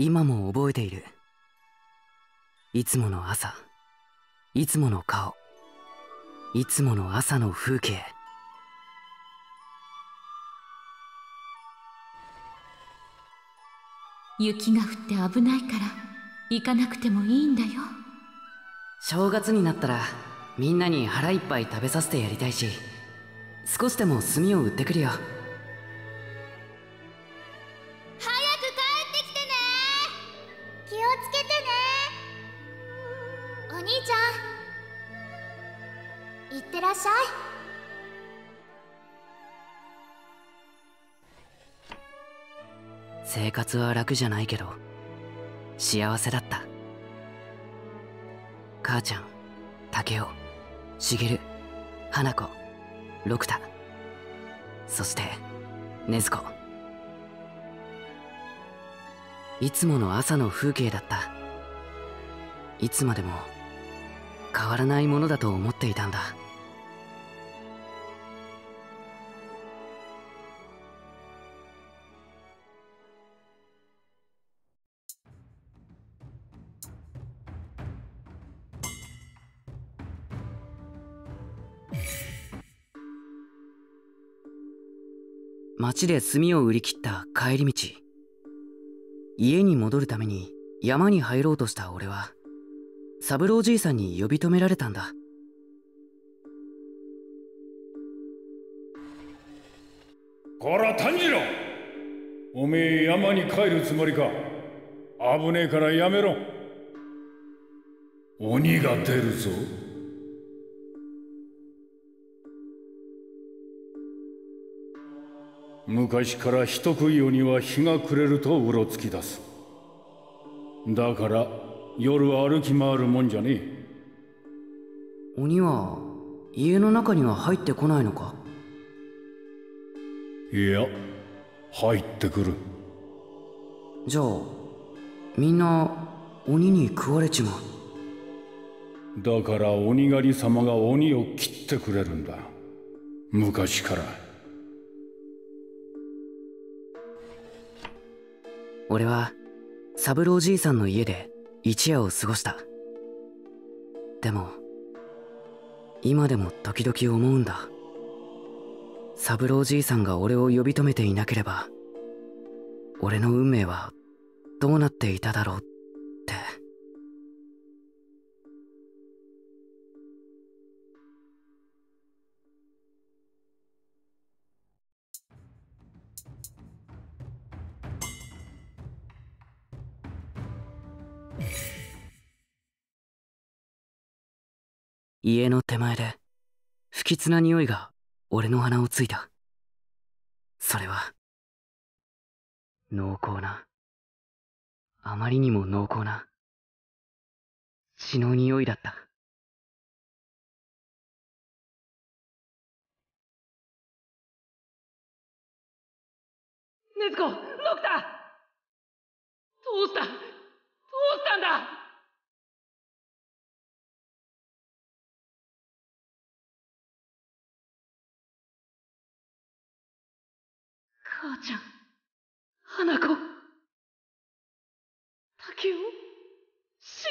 今も覚えている。いつもの朝いつもの顔いつもの朝の風景。雪が降って危ないから行かなくてもいいんだよ。正月になったらみんなに腹いっぱい食べさせてやりたいし少しでも炭を売ってくるよ活は楽じゃないけど幸せだった。母ちゃん竹雄茂花子六太そして禰豆子。いつもの朝の風景だった。いつまでも変わらないものだと思っていたんだ。町で炭を売り切った帰り道。家に戻るために山に入ろうとした俺は三郎じいさんに呼び止められたんだ。こら炭治郎おめえ山に帰るつもりか？危ねえからやめろ。鬼が出るぞ。昔から人食い鬼は日が暮れるとうろつき出す。だから夜歩き回るもんじゃねえ。鬼は家の中には入ってこないのか？いや入ってくる。じゃあみんな鬼に食われちまう？だから鬼狩り様が鬼を切ってくれるんだ。昔から俺は三郎じいさんの家で一夜を過ごした。でも今でも時々思うんだ。三郎じいさんが俺を呼び止めていなければ俺の運命はどうなっていただろうっ家の手前で不吉な匂いが俺の鼻をついた。それは濃厚な。あまりにも濃厚な。血の匂いだった。禰豆子ロクタどうした？母ちゃん。花子。竹雄。茂。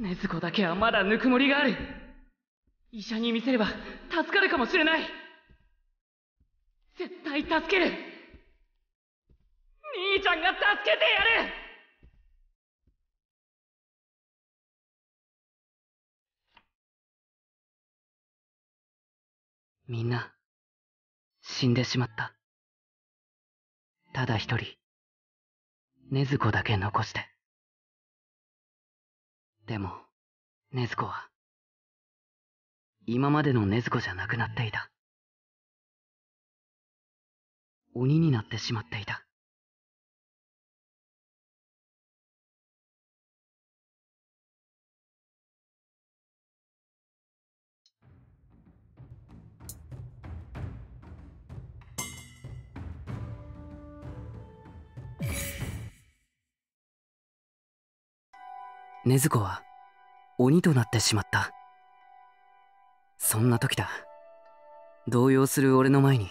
禰豆子だけはまだぬくもりがある。医者に見せれば助かるかもしれない。絶対助ける。兄ちゃんが助けてやる。みんな死んでしまった。ただ一人禰豆子だけ残して。でも禰豆子は今までの禰豆子じゃなくなっていた。鬼になってしまっていた。禰豆子は鬼となってしまった。そんな時だ。動揺する俺の前に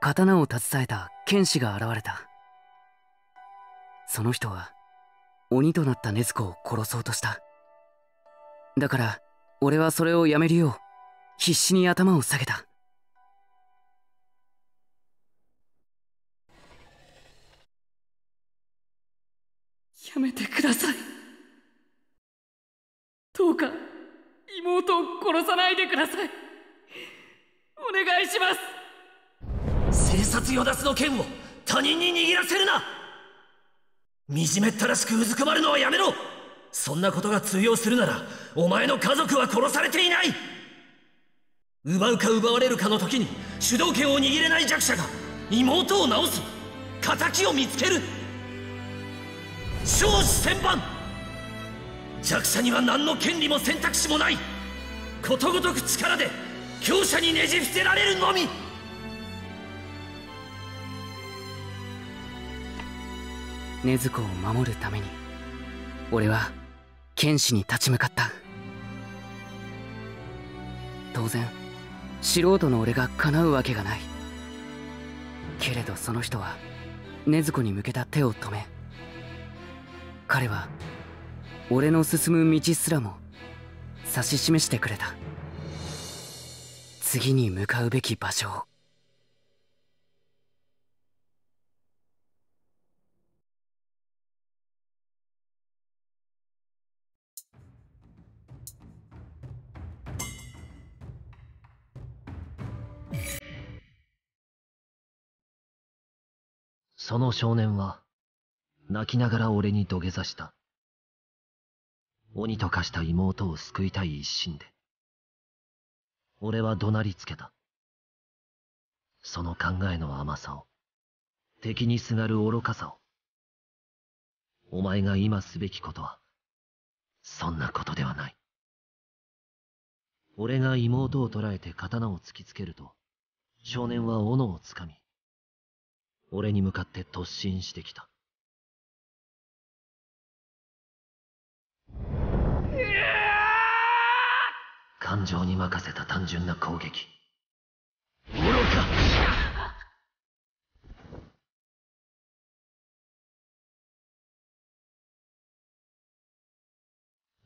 刀を携えた剣士が現れた。その人は鬼となった禰豆子を殺そうとした。だから俺はそれをやめるよう必死に頭を下げた。やめてくださいどうか妹を殺さないでください。お願いします。生殺与奪の剣を他人に握らせるな。惨めったらしくうずくまるのはやめろ。そんなことが通用するならお前の家族は殺されていない。奪うか奪われるかの時に主導権を握れない弱者が妹を治す。敵を見つける。少子千万弱者には何の権利も選択肢もない。ことごとく力で強者にねじ伏せられるのみ。禰豆子を守るために俺は剣士に立ち向かった。当然素人の俺が叶うわけがない。けれどその人は禰豆子に向けた手を止め彼は俺の進む道すらも指し示してくれた次に向かうべき場所をその少年は、泣きながら俺に土下座した。鬼と化した妹を救いたい一心で。俺は怒鳴りつけた。その考えの甘さを、敵にすがる愚かさを。お前が今すべきことは、そんなことではない。俺が妹を捕らえて刀を突きつけると、少年は斧をつかみ、俺に向かって突進してきた。感情に任せた単純な攻撃。愚か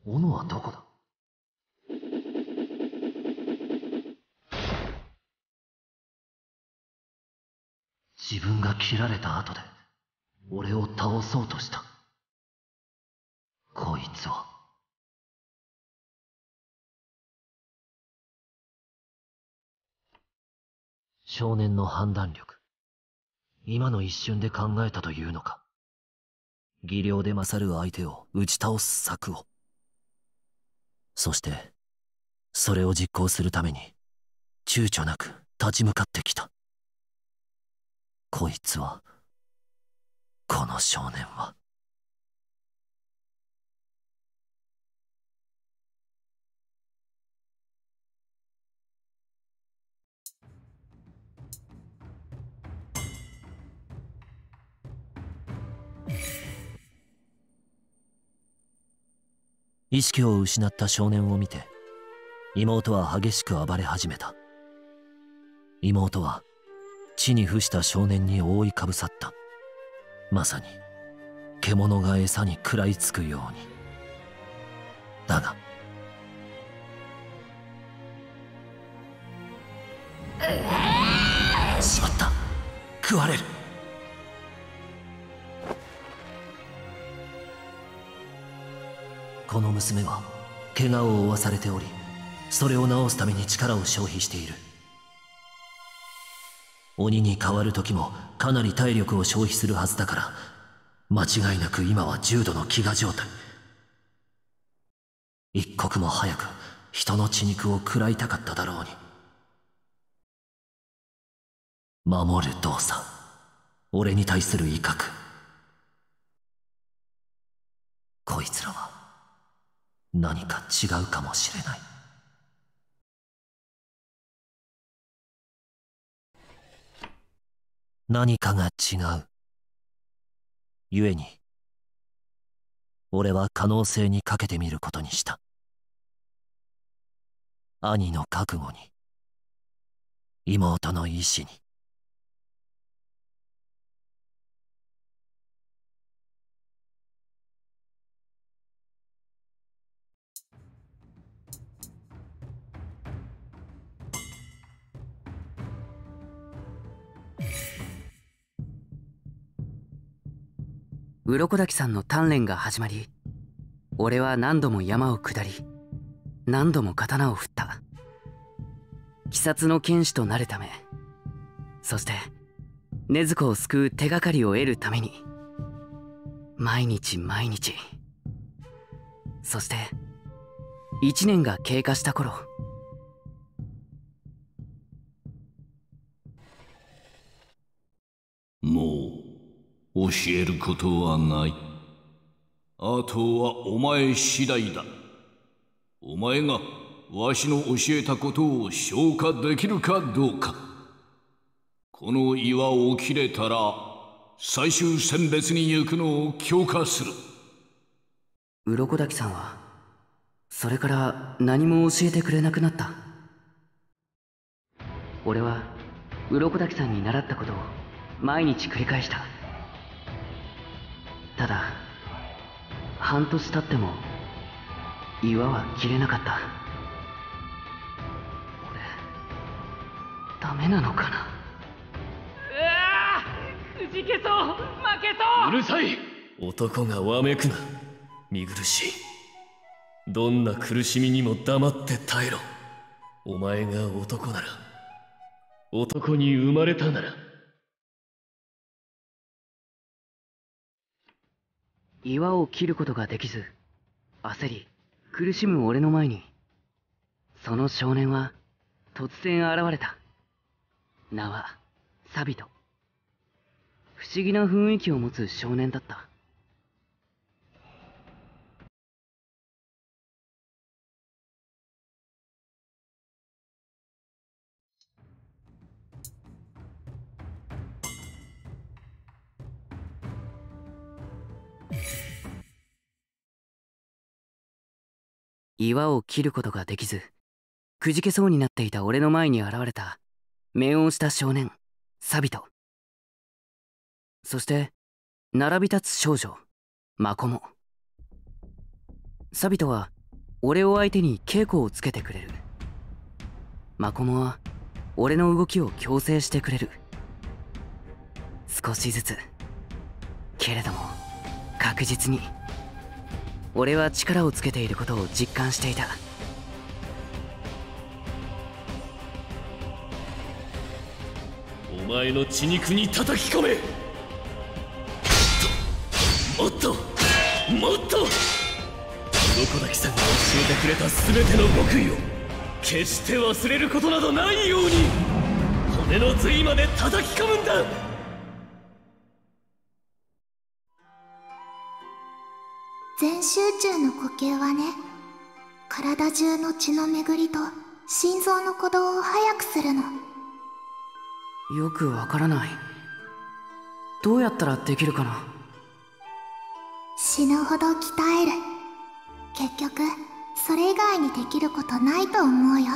斧はどこだ？自分が切られた後で、俺を倒そうとした。こいつは。少年の判断力。今の一瞬で考えたというのか。技量で勝る相手を打ち倒す策を。そして、それを実行するために、躊躇なく立ち向かってきた。こいつは、この少年は。意識を失った少年を見て妹は激しく暴れ始めた。妹は地に伏した少年に覆いかぶさった。まさに獣が餌に食らいつくように。だがしまった。食われるこの娘は怪我を負わされておりそれを治すために力を消費している。鬼に変わる時もかなり体力を消費するはずだから間違いなく今は重度の飢餓状態。一刻も早く人の血肉を食らいたかっただろうに。守る動作。俺に対する威嚇。こいつらは何か違うかもしれない。何かが違う。故に俺は可能性にかけてみることにした。兄の覚悟に妹の意志に。鱗滝さんの鍛錬が始まり俺は何度も山を下り何度も刀を振った。鬼殺の剣士となるためそして禰豆子を救う手がかりを得るために毎日毎日そして1年が経過した頃。もう教えることはない。あとはお前次第だ。お前がわしの教えたことを消化できるかどうか。この岩を切れたら最終選別に行くのを強化する。鱗滝さんはそれから何も教えてくれなくなった。俺は鱗滝さんに習ったことを毎日繰り返した。ただ。半年経っても岩は切れなかった。俺ダメなのかな？うわくじけそう負けそう。うるさい。男がわめくな。見苦しい。どんな苦しみにも黙って耐えろ。お前が男なら男に生まれたなら岩を切ることができず焦り苦しむ俺の前にその少年は突然現れた。名はサビト。不思議な雰囲気を持つ少年だった。岩を切ることができずくじけそうになっていた俺の前に現れた面をした少年サビト。そして並び立つ少女マコモ。サビトは俺を相手に稽古をつけてくれる。マコモは俺の動きを強制してくれる。少しずつけれども確実に俺は力をつけていることを実感していた。お前の血肉に叩き込め。もっともっと。もっと鱗滝さんが教えてくれた全ての極意を決して忘れることなどないように。骨の髄まで叩き込むんだ。全集中の呼吸はね体中の血の巡りと心臓の鼓動を速くするの。よくわからない。どうやったらできるかな？死ぬほど鍛える。結局それ以外にできることないと思うよ。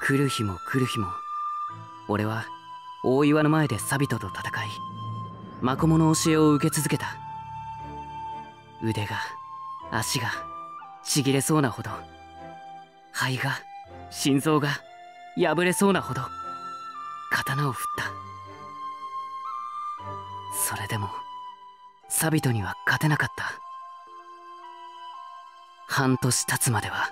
来る日も来る日も俺は大岩の前でサビトと戦いマコモの教えを受け続けた。腕が足がちぎれそうなほど。肺が心臓が破れそうなほど。刀を振った。それでもサビトには勝てなかった。半年経つまでは